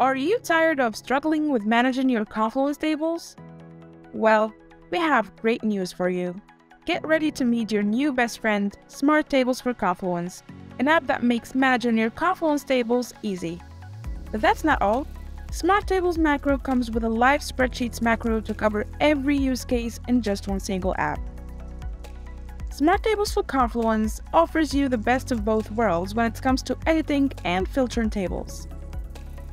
Are you tired of struggling with managing your Confluence tables? Well, we have great news for you. Get ready to meet your new best friend, Smart Tables for Confluence, an app that makes managing your Confluence tables easy. But that's not all. Smart Tables macro comes with a live spreadsheets macro to cover every use case in just one single app. Smart Tables for Confluence offers you the best of both worlds when it comes to editing and filtering tables.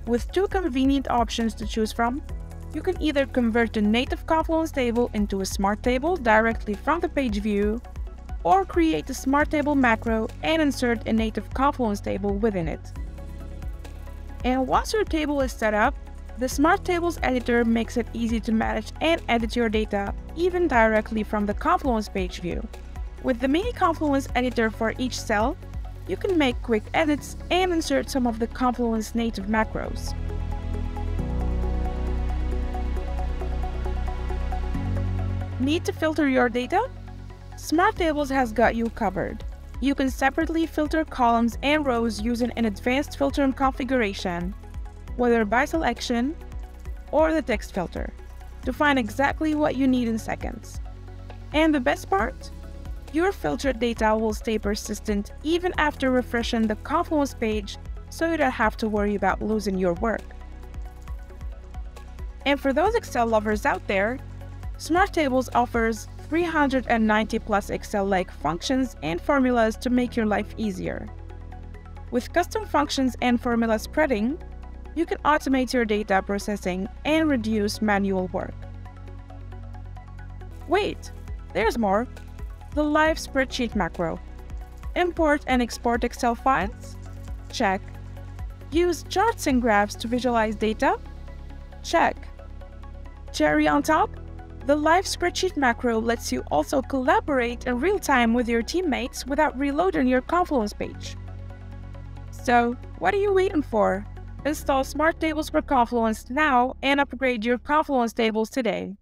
With two convenient options to choose from, you can either convert the native Confluence table into a Smart Table directly from the page view, or create a Smart Table macro and insert a native Confluence table within it. And once your table is set up, the Smart Tables editor makes it easy to manage and edit your data even directly from the Confluence page view. With the mini Confluence editor for each cell, you can make quick edits and insert some of the Confluence native macros. Need to filter your data? Smart Tables has got you covered. You can separately filter columns and rows using an advanced filtering configuration, whether by selection or the text filter, to find exactly what you need in seconds. And the best part? Your filtered data will stay persistent even after refreshing the Confluence page so you don't have to worry about losing your work. And for those Excel lovers out there, Smart Tables offers 390 plus Excel-like functions and formulas to make your life easier. With custom functions and formula spreading, you can automate your data processing and reduce manual work. Wait, there's more the live spreadsheet macro. Import and export Excel files? Check. Use charts and graphs to visualize data? Check. Cherry on top? The live spreadsheet macro lets you also collaborate in real time with your teammates without reloading your Confluence page. So, what are you waiting for? Install Smart Tables for Confluence now and upgrade your Confluence tables today.